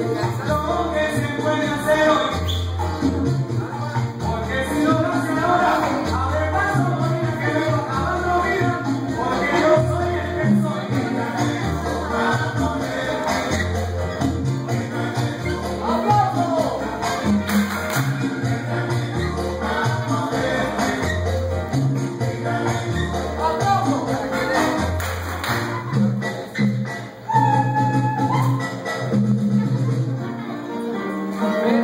That's long. Amen.